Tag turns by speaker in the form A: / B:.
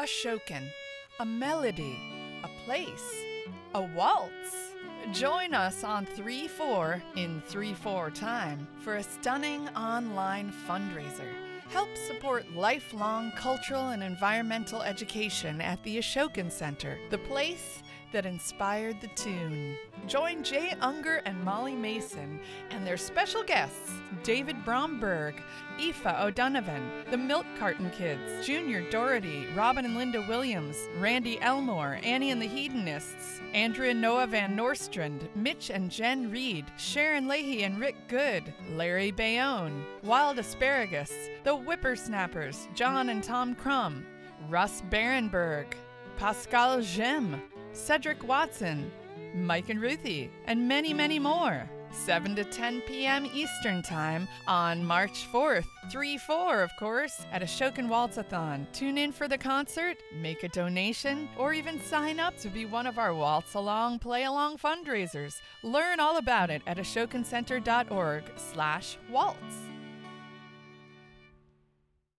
A: Ashokan, a melody, a place, a waltz. Join us on 3 4 in 3 4 time for a stunning online fundraiser. Help support lifelong cultural and environmental education at the Ashokan Center, the place that inspired the tune. Join Jay Ungar and Molly Mason and their special guests, David Bromberg, Aoife O'Donovan, the Milk Carton Kids, Junior Doherty, Robin and Linda Williams, Randy Elmore, Annie and the Hedonists, Andrea Noah Van Nostrand, Mitch and Jen Reed, Sharon Leahy and Rick Good, Larry Bayonne, Wild Asparagus, The Whippersnappers, John and Tom Crumb, Russ Barenberg, Pascal Gemme, Cedric Watson, Mike and Ruthy, and many, many more. 7 to 10 p.m. Eastern Time on March 4th. 3 4, of course, at Ashokan Waltzathon. Tune in for the concert, make a donation, or even sign up to be one of our Waltz Along Play Along fundraisers. Learn all about it at ashokancenter.org slash waltz.